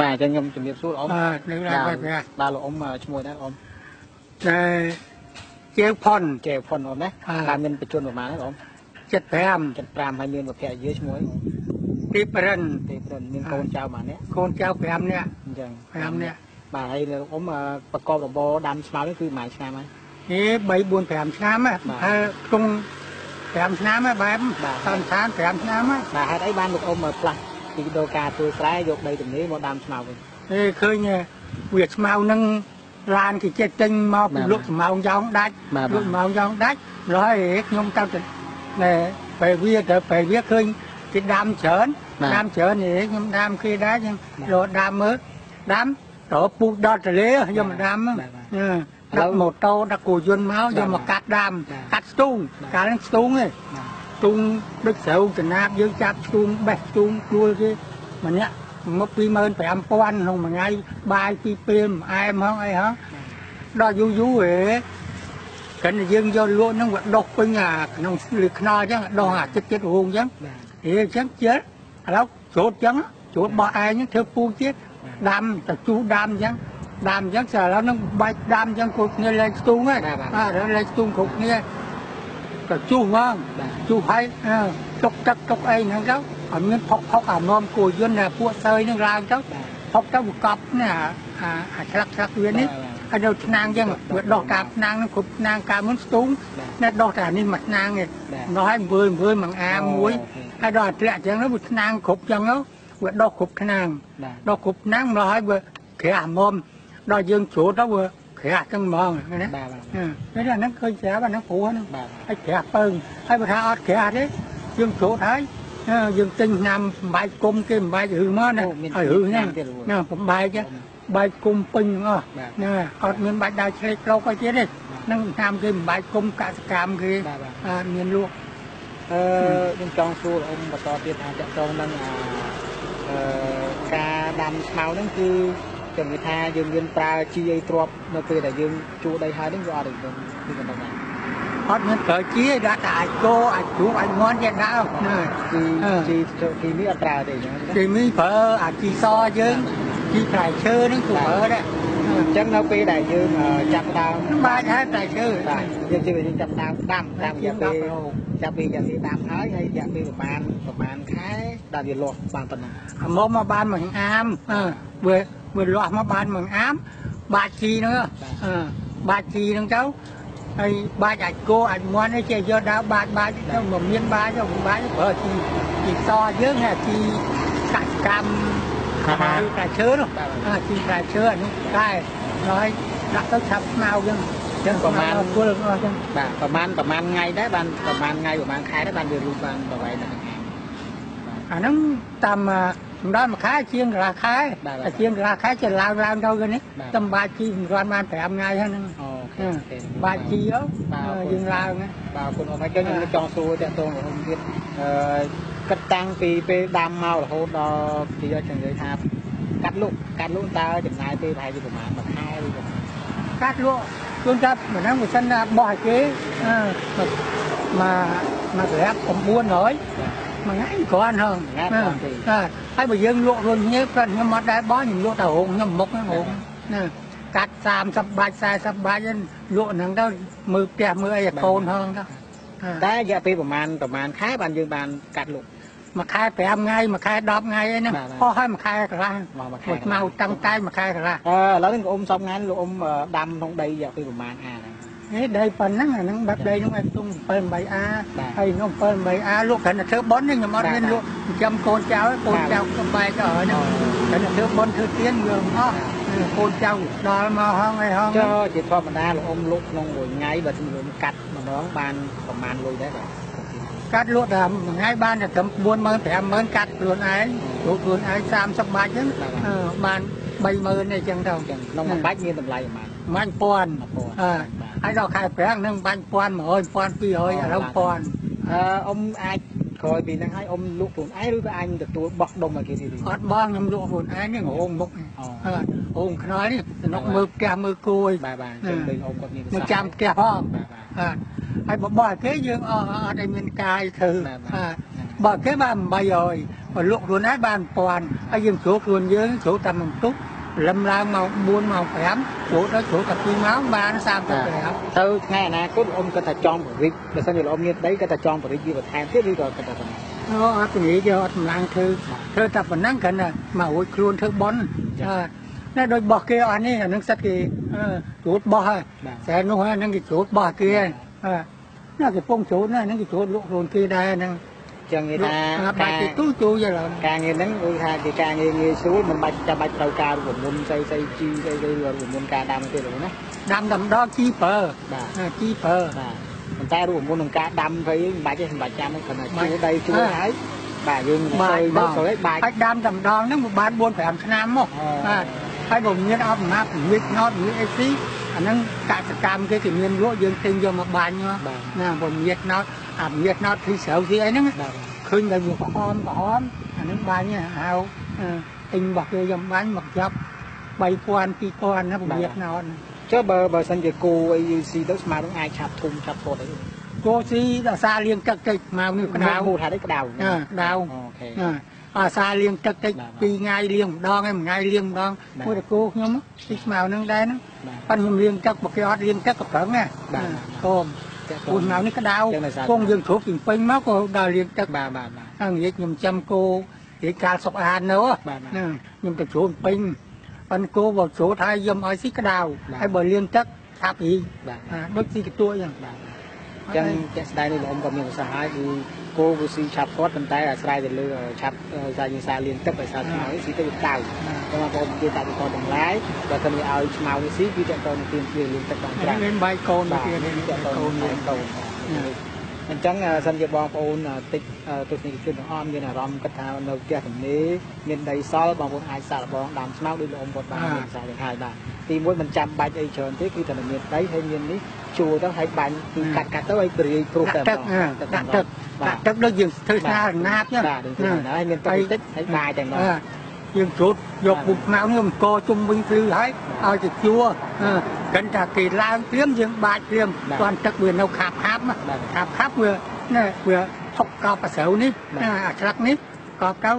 បាទអញ្ចឹងខ្ញុំជំរាបសួរលោកអ៊ំបាទនៅឡើងបែបនេះបាទលោកអ៊ំឈ្មោះណាលោកអ៊ំតែជាវផុនជេផុនអ៊ំណាបាទតាមមានបញ្ជនប្រហែលណាលោកអ៊ំ75 75ហើយមានប្រភេទយើឈ្មោះអីទីប្រិនទេព្រោះមានកូនចៅប៉ុន្មាននាក់កូនចៅ5នាក់អញ្ចឹង5នាក់បាទហើយលោកអ៊ំអឺប្រកបរបរដាំស្មៅនេះគឺប្រហែលឆ្នាំហើយនេះ3 4 5ឆ្នាំហ៎បាទហើយគង់5ឆ្នាំហ៎បែបបាទតាមឋាន5ឆ្នាំហ៎បាទហេតុអីបានលោកអ៊ំផ្លាស់ ពីដូរការធ្វើស្រែយកដីទំនេរមកដាំស្មៅវិញនេះឃើញវាស្មៅនឹងឡានគេចិត្តទិញមកពីបាទលក់ស្មៅយ៉ងដាច់បាទលក់ស្មៅយ៉ងដាច់ហើយខ្ញុំតាំងតែណែពេលវាទៅពេលវាឃើញគេដាំច្រើនបាទដាំច្រើននេះខ្ញុំដាំគេដែរខ្ញុំបាទរកដាំមើលដាំទៅពូជដល់ទលេយកមកដាំបាទបាទអឺឥឡូវដាក់ម៉ូតូដាក់គោយន្តមកយកមកកាត់ដាំបាទកាត់ស្ទូងបាទកាលហ្នឹងស្ទូងទេបា ទស្ទូងដូចស្រូវចំណាបយើងចាប់ស្ទូងបេះស្ទូងទួលគេម្នាក់មក25000ក្នុងមួយថ្ងៃបាយពីរពេលមួយអែមហងអីហងដល់យូរយូរហេកិនតែយើងយកលក់ហ្នឹងវាដុះពេញអាក្នុងលឺខ្នល់អញ្ចឹងដុះអាចិត្តចិត្តរោងអញ្ចឹងបាទហេអញ្ចឹងជាតិឥឡូវច្រូតអញ្ចឹងច្រូតបោះឯងហ្នឹងធ្វើពូជទៀតដាំទៅជូរដាំអញ្ចឹងដាំអញ្ចឹងស្អាឥឡូវហ្នឹងបាច់ដាំអញ្ចឹងគ្រប់គ្នាលេងស្ទូងហើយបាទបាទអើលេងស្ទូងគ្រប់គ្នា ក៏ជុះហ្មងបាទជុះហើយអឺទុកទឹកទុកអីហ្នឹងទៅឲ្យមានផុកផុកអានំគួរយន្តអាពួកសើយហ្នឹងឡើងទៅបាទផុកទៅវាកប់នេះអាអាអាឆ្លាក់ឆ្លាក់វានេះបាទហើយនៅឆ្នាំងអញ្ចឹងវាដោះតាមឆ្នាំងហ្នឹងគ្រប់ឆ្នាំងកាលមុនស្ទូងបាទណែដោះតែអានេះមួយឆ្នាំងឯងបាទដោះឲ្យមើលមើលមួយអាមួយអូខេហើយដល់អាធ្លាក់អញ្ចឹងទៅវាឆ្នាំងគ្រប់អញ្ចឹងទៅវាដោះគ្រប់ឆ្នាំងបាទដោះគ្រប់ឆ្នាំងមកឲ្យវាក្រាស់មុំដល់យើងជ្រូតទៅវា ក្រាស់ចឹងហ្មងណាបាទបាទអឺនេះអាហ្នឹងឃើញស្រាប់អាហ្នឹងព្រោះហ្នឹងបាទហើយក្រាស់ពើងហើយបើថាអត់ក្រាស់ទេយើងជ្រូតហើយអឺយើងទិញឆ្នាំបំបែកគុំគេបំបែកឬមកណាអូមានហើយឬហ្នឹងទៀតលោកណាបំបែកចឹងបែកគុំពេញទាំងអស់បាទណាអត់មានបាច់ដើរឆ្លេកក្លោកអីទៀតទេហ្នឹងឆ្នាំគេបំបែកគុំកសកម្មគេបាទបាទអត់មានលក់អឺខ្ញុំចង់សួរលោកអ៊ំបន្តទៀតថាតកតងនឹងអាអឺការដាំស្មៅហ្នឹងគឺ ជំនឿថាយើងមានប្រើជីអីទ្របនៅពេលដែលយើងជួដីហើយហ្នឹងវាអត់ទេគឺមិនដឹងដែរអត់មានប្រើជាដាក់តែអាចគោអាចជ្រូកអាចងន់ទៀតដាក់ណាគឺអឺជីគីមីអត់ប្រើទេអញ្ចឹងណាគេមានប្រើអាជីសយើងជីផ្លែឈើហ្នឹងគឺប្រើដែរអញ្ចឹងនៅពេលដែលយើងអឺចាប់ផ្ដើមហ្នឹងបាច់ហើយផ្លែឈើបាទយើងជិះយើងចាប់ផ្ដើមដាំតាមរយៈពេល10រហូតចាប់ពីរយៈពេលដាំហើយហើយរយៈពេលប្រហែលប្រហែលខែដល់វាលាស់បានប៉ុណ្ណឹងអាមកមកបានមួយអាមអឺ វាវាលាស់មកបានមួយអាមបាច់ជីហ្នឹងអឺបាច់ជីហ្នឹងទៅហើយបាច់អាចគោអាចមន់នេះចេះយកដើរបាច់បាច់ទៅមិនមានបាច់ទៅបាច់ប្រើជីជីសយើងហើយជីកសកម្មហើយផ្លែឈើនោះបាទអាជីផ្លែឈើអានេះតែហើយដាក់ទៅឆាប់ស្មៅចឹងចឹងប្រមាណគល់អស់ចឹងបាទប្រហែលប្រហែលថ្ងៃដែរបានប្រហែលថ្ងៃប្រហែលខែដែរបានវារូបបានប្រវែងដល់ថ្ងៃអាហ្នឹងតាម សម្រាប់មួយខែជាងកន្លះខែបាទបាទតែជាងកន្លះខែចេះឡើងឡើងទៅគេនេះបាទតំបាច់ជីមិនរាន់បាន5ថ្ងៃហ្នឹងហ្នឹងអូខេអឺអូខេបាច់ជីទៅបាទអឺយើងឡើងណាបាទអរគុណអរគុណខ្ញុំចង់សួរតាក់ទងរបស់ខ្ញុំទៀតអឺគិតតាំងពីពេលដាំមករហូតដល់ជាយកចឹងនិយាយថាកាត់លុកកាត់លុកតើចំណាយពេលប្រហែលជាប្រហែលមួយខែឬប្រហែលកាត់លក់ជួនកាត់មិនហ្នឹងមិនសិនថាបោះឲ្យគេអឺមកមកក្រាប900 មួយថ្ងៃគ្រាន់ហងថ្ងៃគ្រាន់ទេអឺហើយបើយើងលក់រួមគ្នាព្រោះខ្ញុំអត់ដែរបោះខ្ញុំលក់តែរោងខ្ញុំមុខហ្នឹងរោងណាកាត់30បាច់40បាច់ហ្នឹងលក់ហ្នឹងទៅមើលផ្ទះមើលអីឲ្យកូនហងទៅអឺតែរយៈពេលប្រហែលប្រហែលខែបានយើងបានកាត់លុកមួយខែ5ថ្ងៃមួយខែ10ថ្ងៃអីហ្នឹងបាទបាទអស់ហើយមួយខែកន្លះមកមួយខែមួយខ្មៅតាំងតែមួយខែកន្លះអឺឥឡូវនេះលោកអ៊ំសំងានលោកអ៊ំអឺដាំក្នុងដីរយៈពេលប្រហែលអាហ្នឹងនេះដីប៉ុណ្ណឹងអាហ្នឹងបែបដីហ្នឹងឯងទុំ 7 8A បាទហើយខ្ញុំ7 8A លក់គ្រាន់តែធ្វើប៉ុនទេខ្ញុំអត់បាទមានលក់ចិញ្ចឹមកូនចៅទេកូនបាទចៅក៏បែកទៅហើយហ្នឹងគ្រាន់តែធ្វើប៉ុនធ្វើទៀនយើងអស់កូនចៅដល់មកហងអីហងចុះជាធម្មតាលោកអ៊ំលុកក្នុងមួយថ្ងៃបើខ្ញុំលោកកាត់ម្ដងបានប្រហែលលុយដែរបាទកាត់លក់តែមួយថ្ងៃបានតែត្រឹម40000 50000កាត់ខ្លួនឯងលក់ខ្លួនឯង30បាច់ហ្នឹងបាទអឺបាន30000អីចឹងទៅអញ្ចឹងក្នុងមួយបាច់មានតម្លៃប្រហែល បាញ់ពាន់1000អើបាទហើយដល់ខែប្រាំងហ្នឹងបាញ់ពាន់100 1200ឥឡូវពាន់អឺអ៊ំអាចក្រោយពីហ្នឹងហើយអ៊ំលក់ខ្លួនឯងឬក៏អាចទទួលបោះដុំឲ្យគេទៀតទេអត់បងខ្ញុំលក់ខ្លួនឯងនេះងងមុខនេះអូអើអូងខ្នល់នេះសំណុកមើលផ្ទះមើលគួយបាទបាទអញ្ចឹងដូចអ៊ំគាត់មានមកចាំផ្ទះផងបាទបាទអើហើយបបោះឲ្យគេយើងអស់អត់ឲ្យមានកាយធ្វើបាទអើបាទបើគេបាន800បើលក់ខ្លួនឯងបាន1000ហើយយើងជ្រូកខ្លួនយើងជ្រូកតាមបន្ទុក លឹមឡើងមក4មក5ជ្រូកដល់ជ្រូកតែ2ម៉ោងបាន35ទៅថ្ងៃអនាគតលោកអ៊ំគាត់ថាចង់បរិចបើសិនជាលោកអ៊ំមានដីគាត់ថាចង់បរិចវាបន្ថែមទៀតឬក៏គាត់ថាប៉ុណ្ណាអូអត់និយាយយកអត់កម្លាំងធ្វើធ្វើតែប៉ុណ្ណឹងគ្រាន់តែមករួចខ្លួនធ្វើបន់ចា៎អឺណែដូចបោះគេអស់នេះអានឹងសិតគេអឺជ្រូតបោះហើយបាទតែនោះហើយហ្នឹងគេជ្រូតបោះគេហើយអឺណាគេពងជ្រូតណាហ្នឹងគេជ្រូតលក់ខ្លួនគេដែរហ្នឹង ចឹងគេលក់ថាអាបាការច់គេទូទូយល់ការងារហ្នឹងគឺថាគេការងារងាយស្រួលមិនបាច់ចាំបាច់ត្រូវការរមុនស្អីស្អីជីស្អីស្អីរមុនការដាំទេលោកណាដាំតែម្ដងជីពើបាទអឺជីពើបាទប៉ុន្តែរមុននឹងការដាំស្អីមិនបាច់ទេមិនបាច់ចាំទេគ្រាន់តែបាច់ជួដីជួអ่าហើយបាទយើងបាទៅច់ទៅបងទៅឲ្យបាច់ហើយដាំតែម្ដងហ្នឹងបាន4 5ឆ្នាំមកអូបាទហើយបើមានអត់ម៉ាប់មានណត់មានអីស៊ីអាហ្នឹងកសកម្មគេគេមានលក់យើងទិញយកមកបាញ់មកបាទណាបើមានណត់ អាមានណត់ទីស្រូវទីអីហ្នឹងបាទឃើញតែវាក្រហមក្រហមអាហ្នឹងបាញ់ហៅអឺទិញរបស់គេយកបាញ់មកចាប់3000 2000ណាពមៀតណត់ចុះបើបើសិនជាគូអីយូស៊ីទៅស្មានឹងអាចឆាប់ធំឆាប់ផុតអីគោស៊ីដល់សារលៀងទឹកតិចមកនេះក្តៅមូលហេតុអីក្តៅអឺក្តៅអូខេណាអាសាលៀងទឹកតិចបាទពីរថ្ងៃលៀងម្ដងហើយមួយថ្ងៃលៀងម្ដងបាទមួយតគោខ្ញុំទីស្មៅហ្នឹងដែរហ្នឹងបាទប៉ិនខ្ញុំលៀងទឹកបើគេអត់លៀងទឹកក៏ប្រឹងណាបាទកុំ ពូស្មៅនេះក្តៅចឹងដោយសារគង់យើងជ្រុកពីពេញមកក៏ដល់លៀងទឹកបាទបាទបាទហើយនិយាយខ្ញុំចាំគោនិយាយកាលសុកអាននៅបាទបាទហ្នឹងខ្ញុំទៅជ្រុកពេញប៉ិនគោបើជ្រុកហើយយំឲ្យស៊ីក្តៅបាទហើយបើលៀងទឹកថាប់ពីបាទអាដូចស៊ីកទួយហ្នឹងបាទអញ្ចឹងជាក់ស្ដែងនេះលោកអ៊ំក៏មានប្រសាសន៍ហើយគឺ គោវាស៊ីឆាប់គាត់ប៉ុន្តែអាស្រ័យទៅលើឆាប់សារយើងសារលៀងទឹកឲ្យសារឆ្មៅស៊ីទៅវាក្តៅចឹងបងប្អូននិយាយតាក់ទងទាំងឡាយបើគាត់និយាយឲ្យឆ្មៅនេះស៊ីគឺតាក់ទងនឹងទាមទារលៀងទឹកបានច្រើនមានបាយកូនបាទទៀតនេះនេះតាក់ទកូងននឹងនេះកូនអញ្ចឹងសិនជាបងប្អូនតិចទស្សនិកជនទាំងអស់មានអារម្មណ៍គិតថានៅផ្ទះទំនេរមានដីសល់បងប្អូនអាចសាកល្បងដាំឆ្មៅដូចលោកអ៊ំគាត់បានមានប្រសាសន៍ទាំងហើយបាទទីមួយមិនចាំបាច់អីច្រើនទេគឺតែមានដីហើយមាននេះជួទៅហើយបាញ់គឺកាត់កាត់ទៅឲ្យព្រាយព្រុសតែដាក់ទឹកដាក់ទឹកបាដាក់ ទទឹកដូចយើងធ្វើស្នារណាបចឹងបាទដូចនេះហើយមានទឹកតិចហើយបាយតែម្ដងអើយើងជ្រូតយកពុកខ្មៅនេះមកកជុំវិញភ្លឺហើយឲ្យទៅជួអឺកាន់តែគេឡើងព្រាមយើងបាចព្រាមទាន់ទឹកវានៅខាប់ខាប់ណាបាទខាប់ខាប់វាណែវាហុកកប់អាស្រូវនេះបាទណាអាឆ្លាក់នេះកប់ទៅ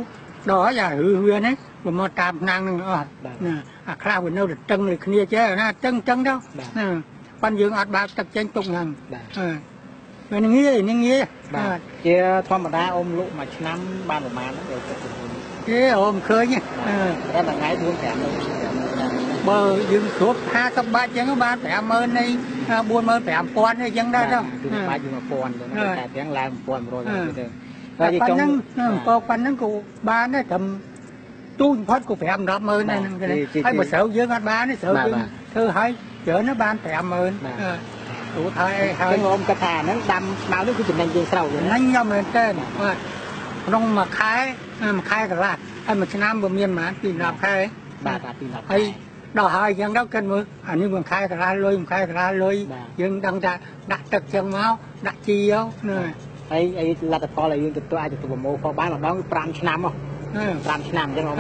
ដល់ហើយអាឬវានេះវាមកតាមឆ្នាំងនឹងអស់បាទណាអាខ្លះវានៅតែតឹងលើគ្នាចេះណាតឹងតឹងទៅបាទណាប៉ុនយើងអត់បើកទឹកចេញទុកហ្នឹងបាទអឺ វានឹងងាយនឹងងាយបាទជាធម្មតាអ៊ំលក់មួយឆ្នាំបានប្រហែលហ្នឹងទៅទឹកទៅគេអូមឃើញទេអឺតែមួយថ្ងៃ4 5ទៅបើយើងគ្រប់50បាច់អញ្ចឹងបាន50000នៃ45000អីចឹងដែរទៅគឺបាច់យើង1000ទៅតែទាំងឡើង1100ទៅតែហើយប៉ុចុណ្ងណឹងពកប៉ុណ្ណឹងក៏បានដែរត្រឹមទូចបំផុតក៏5 10ម៉ឺនដែរហ្នឹងហើយបើស្រូវយើងអត់បានទេស្រូវយើងធ្វើឲ្យច្រើនណាបាន 50000ទូចហើយហើចឹយងអ៊ំគាត់ថាហ្នឹងដាំស្មៅនេះគឺចំណេញជាងស្រូវហ្នឹងណាញ់ខ្ញុំមែនតើបាទក្នុងមួយខែមួយខែកន្លះហើយមួយឆ្នាំវាមានប្រហែលពី10ខែបាទបាទពី10ហើយដល់ហើយអញ្ចឹងទៅគិតមើលអានេះមួយខែកន្លះលុយមួយខែកន្លះលុយបាទយើងដឹងថាដាក់ទឹកចឹងមកដាក់ជីទៅណាហើយអីលទ្ធផលឲ្យយើងទទួលអាចទទួលប្រមូលផងបានម្ដងគឺ5ឆ្នាំហ៎ណា5ឆ្នាំអញ្ចឹងអ៊ំ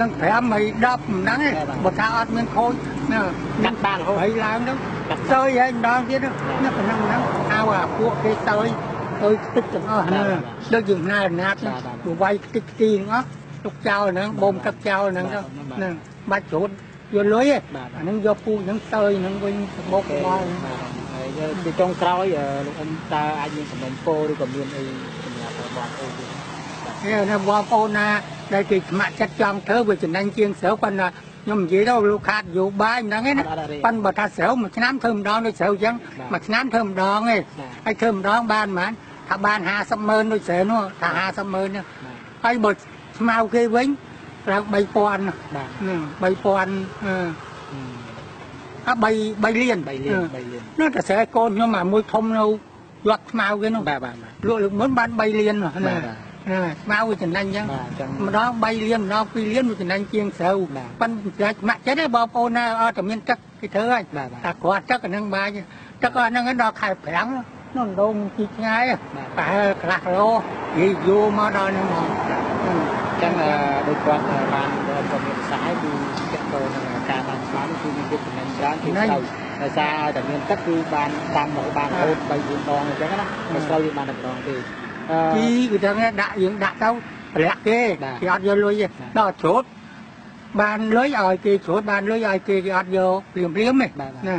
នឹង5ហើយ10មិនដឹងទេបាទបើថាអត់មានខូចណាកាត់បានរហូតហើយឡើងទៅកា ត់សើយហើយម្ដងទៀតណាប៉ុណ្ណឹងហ្នឹងហៅអាពួកគេសើយទៅទឹកទាំងអស់ណាដូចយើងណាណាត់វាវាយខ្ទេចខ្ទីទាំងអស់ទុកចោលហ្នឹងបូមទឹកចោលហ្នឹងទៅហ្នឹងបាច់ជ្រូតយកលុយទេបាទអាហ្នឹងយកពូជហ្នឹងសើយហ្នឹងវិញទៅបុកទៅដល់ហើយពីចុងក្រោយលោកអ៊ំតើអាចមានសំណុំពោឬក៏មានអីសម្រាប់បងប្អូនទៀតហេណាបងប្អូនណាដែលគេស្ម័គ្រចិត្តចង់ធ្វើវាចំណេញជាងស្រូវប៉ុន្តែ ខ្ញុំនិយាយទៅលោកខាតយោបាយមិនដឹងទេណាអត់អត់ទេប៉ុន្តែបើថាស្រូវមួយឆ្នាំធ្វើម្ដងដូចស្រូវអញ្ចឹងបាទមួយឆ្នាំធ្វើម្ដងទេបាទហើយធ្វើម្ដងបានប៉ុន្មានថាបាន50ម៉ឺនដូចស្រូវនោះថា50ម៉ឺននោះហើយបើស្មៅគេវិញត្រូវ3000បាទហ្នឹង3000អឺអា3 3លាន3លានអឺ3លាននោះតែស្រែកូនខ្ញុំអាមួយធំនៅយកស្មៅគេនោះបាទបាទបាទលក់លើកមុនបាន3លាននោះបាទណាណា ស្មៅវាចំណេញអញ្ចឹងបាទអញ្ចឹងម្ដង3លានម្ដង2លានវាចំណេញជាងស្រូវបាទប៉ិនចាច់ម៉ាក់ចិត្តទេបងប្អូនណាអត់តែមានទឹកគេធ្វើហើយបាទបាទតែគាត់ទឹកអាហ្នឹងបាច់ទឹកអាហ្នឹងដល់ខែ5នោះដងជីឆ្ងាយបាទប្រហែលកន្លះគីឡូនិយាយយូរមកដល់ហ្នឹងមកអញ្ចឹងអឺដូចគាត់អឺបានគាត់ក៏មានប្រសាសន៍គឺទាក់ទងនឹងការដាំស្មៅនេះគឺមានវិតចំណេញច្រើនគឺស្រូវដោយសារតែមានទឹកគឺបានដាំមកបានរហូត3 4ដងអញ្ចឹងណាមិនស្រូវយើងបានតែម្ដងទេ អអឺជីគឺថាដាក់យើងដាក់ទៅប្រលាក់គេបាទគេអត់យកលុយទេបាទដល់ច្រូតបានលុយឲ្យគេច្រូតបានលុយឲ្យគេគេអត់យកព្រាមព្រាមទេបាទបាទណា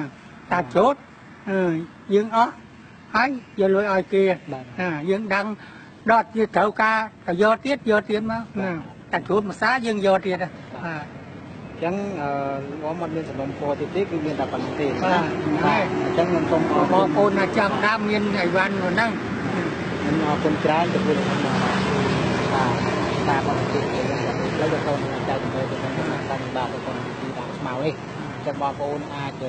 តាច្រូតអឺយើងអស់ហើយយកលុយឲ្យគេបាទណាយើងដឹងដល់ជាត្រូវការទៅយកទៀតយកទៀតមកណាតាច្រូតមួយសាយើងយកទៀតហ៎បាទអញ្ចឹងអឺលោកអត់មានសំណុំពរទៀតទេគឺមានតែប៉ុណ្្នឹងទេបាទបាទអញ្ចឹងខ្ញុំសូមអរបគុងណប្អូនណាចាំដើមមានអីវ៉ាន់នោះហ្នឹងខ្ញុំ អរគុណច្រើនចំពោះលោកមកបាទតាមអតិថិជនហើយទៅទៅនឹងចែកទៅទៅនឹងតាមបាទទៅក្នុងទីតាមស្មៅនេះអញ្ចឹងបងប្អូនអាច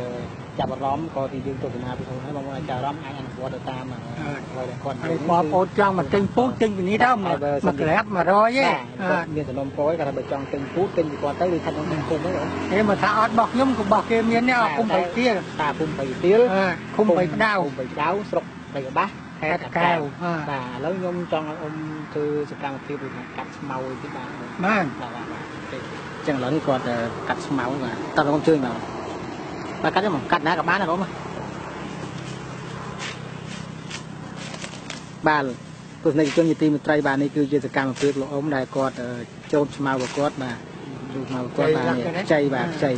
ចាប់អារម្មណ៍ក៏ទីយើងទស្សនាពីខ្លួនហើយបងប្អូនអាចចាប់អារម្មណ៍អាចអនុវត្តទៅតាមអ្វីដែលគាត់ហើយបងប្អូនចង់មកទិញពូជទិញពីនេះទៅមកមកក្រាប100ឯងបាទគាត់មានសំណុំពរគាត់ថាបើចង់ទិញពូជទិញពីគាត់ទៅឬថាក្នុងភូមិហ្នឹងហេមកថាអត់របស់ខ្ញុំក៏របស់គេមានដែរអត់គុំបៃទៀលតាភូមិបៃទៀលឃុំបៃផ្ដៅភូមិបៃផ្ដៅស្រុកបៃកបាស ខេត្តតាកែវបាទឥឡូវខ្ញុំចង់ឲ្យអ៊ំធ្វើសកម្មភាពដូចថាកាត់ស្មៅទីបាទបានបាទបាទទេអញ្ចឹងឥឡូវនេះគាត់កាត់ស្មៅបាទតើខ្ញុំជឿមកបាទកាត់ទេមកកាត់ណាក៏បានដែរបងបាទទស្សនិកជនជាទីមេត្រីបាទនេះគឺជាសកម្មភាពលោកអ៊ំដែលគាត់ចូលស្មៅរបស់គាត់បាទចូលស្មៅរបស់គាត់បាទនេះខ្ចីបាទខ្ចី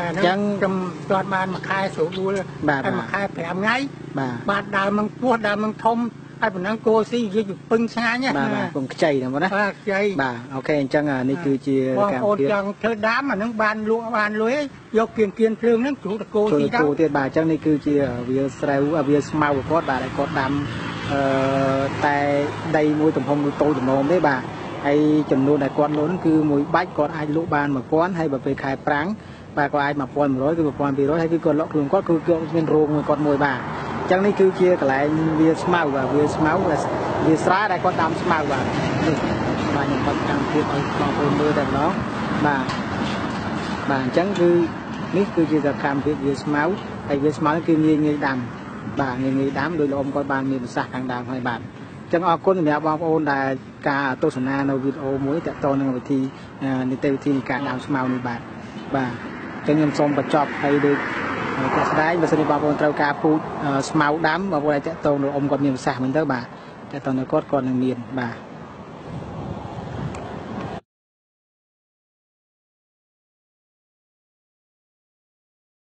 អាអញ្ចឹហ្នឹងងខ្ញុំទាត់បានមួយខែស្រួលដួលបាទហើយមួយខែ5ថ្ងៃបាទបាទដើមនឹងពោះដើមនឹងធំហើយប៉ុណ្ណឹងគោស៊ីនិយាយពីពឹងឆ្ងាញ់ណាបាទបាទខ្ញុំខ្ចីហ្នឹងបងណាបាទខ្ចីបាទអូខេអញ្ចឹងអានេះគឺជាបងកម្មប្អូនវិធីចង់ធ្វើដាំអាហ្នឹងបានលក់បានលុយយកគៀនគៀនភ្លើងហ្នឹងជ្រុះតគោជួយស៊ីទៅគូទៀតបាទអញ្ចឹងនេះគឺជាវាស្រូវវាស្មៅរបស់គាត់បាទដែលគាត់ដាំអឺតែដីមួយទំហំដូចតូចទំនមទេបាទហើយចំនួនដែលគាត់លក់ហ្នឹងគឺមួយបាច់គាត់អាចលក់បាន1000ហើយបើពេលខែប្រាំង បាទគាត់អាច1100គឺ1200ហើយគឺគាត់លក់ខ្លួនគាត់គឺគាត់មានរោងមួយគាត់មួយបាទអញ្ចឹងនេះគឺជាកន្លែងវាស្មៅបាទវាស្មៅវាស្រែដែលគាត់ដាំស្មៅបាទនេះបាទខ្ញុំបាត់កម្មភាពឲ្យបងប្អូនមើលតែម្ដងបាទបាទអញ្ចឹងគឺនេះគឺជាសកម្មភាពវាស្មៅហើយវាស្មៅគឺងាយងាយដាំបាទងាយងាយដាំដោយលោកអ៊ំគាត់បានមានប្រសាសន៍ខាងដើមហើយបាទអញ្ចឹងអរគុណសម្រាប់បងប្អូនដែលការទស្សនានៅវីដេអូមួយទាក់ទងនឹងវិធីអឺនីតិវិធីនៃការដាំស្មៅនេះបាទបាទអញ្ចឹងខ្ញុំសូមបញ្ចប់ហើយដូចជាក់ស្ដែងបើសិនជាបងប្អូនត្រូវការពូជអឺស្មៅដាំបងប្អូនអាចតាក់ទងលោកអ៊ំគាត់មានប្រសាសន៍មែនទៅបាទតាក់ទងនៅគាត់គាត់នឹងមានបាទ